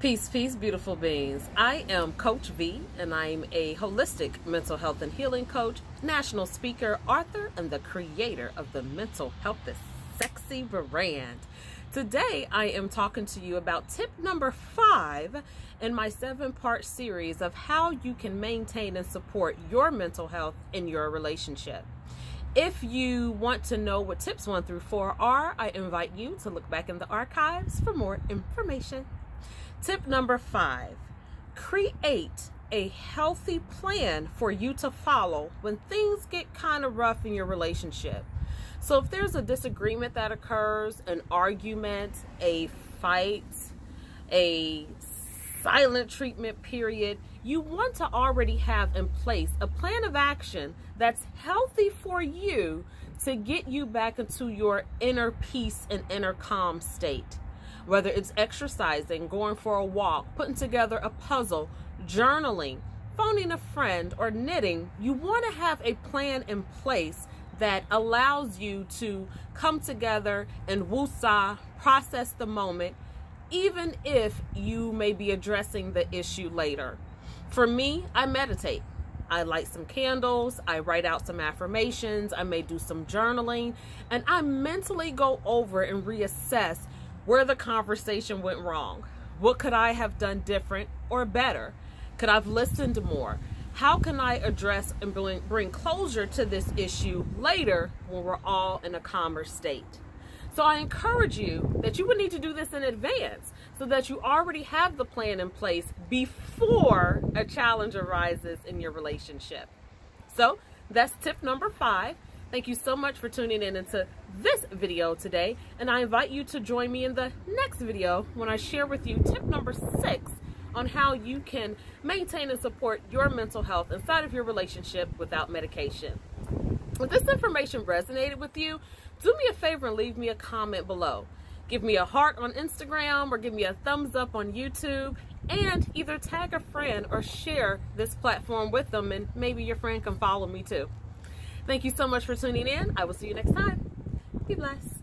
Peace, peace, beautiful beings. I am Coach Vee, and I'm a holistic mental health and healing coach, national speaker, author, and the creator of the Mental Health is Sexy brand. Today, I am talking to you about tip number five in my seven part series of how you can maintain and support your mental health in your relationship. If you want to know what tips one through four are, I invite you to look back in the archives for more information. Tip number five create a healthy plan for you to follow when things get kind of rough in your relationship. So, if there's a disagreement that occurs, an argument, a fight, a silent treatment period, you want to already have in place a plan of action that's healthy for you to get you back into your inner peace and inner calm state whether it's exercising, going for a walk, putting together a puzzle, journaling, phoning a friend, or knitting, you want to have a plan in place that allows you to come together and woosah, process the moment, even if you may be addressing the issue later. For me, I meditate. I light some candles, I write out some affirmations, I may do some journaling, and I mentally go over and reassess where the conversation went wrong. What could I have done different or better? Could I have listened more? How can I address and bring closure to this issue later when we're all in a calmer state? So I encourage you that you would need to do this in advance so that you already have the plan in place before a challenge arises in your relationship. So that's tip number five. Thank you so much for tuning in into this video today, and I invite you to join me in the next video when I share with you tip number six on how you can maintain and support your mental health inside of your relationship without medication. If this information resonated with you, do me a favor and leave me a comment below. Give me a heart on Instagram or give me a thumbs up on YouTube and either tag a friend or share this platform with them and maybe your friend can follow me too. Thank you so much for tuning in. I will see you next time. Be blessed.